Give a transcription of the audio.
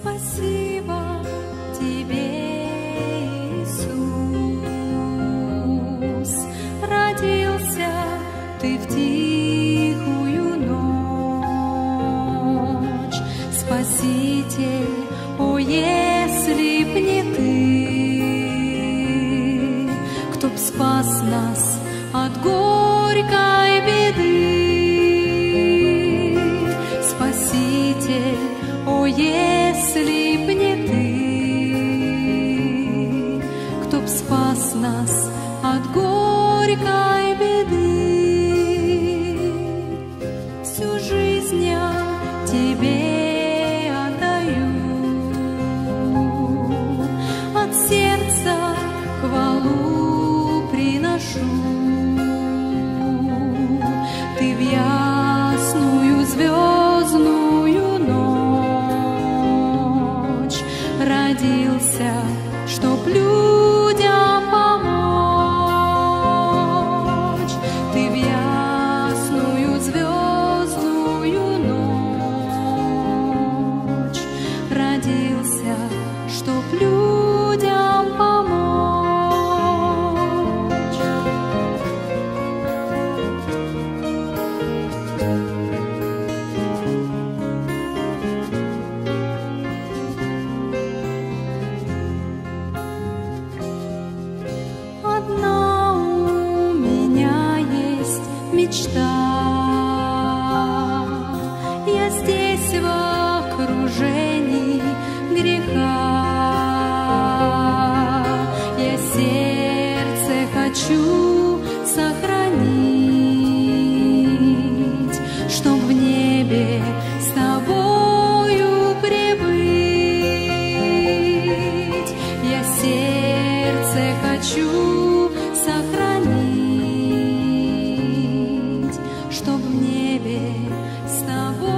Спасибо тебе, Иисус. Родился ты в тихую ночь. Спаситель, о, если б не ты, кто б спас нас от горькой о, если б не ты, кто спас нас от горькой беды. Всю жизнь я тебе отдаю, от сердца хвалу приношу. Чтоб людям помочь. Ты в ясную звездную ночь родился, чтоб людям здесь в окружении греха. Я сердце хочу сохранить, чтоб в небе с тобою прибыть. Я сердце хочу сохранить, чтоб в небе с тобою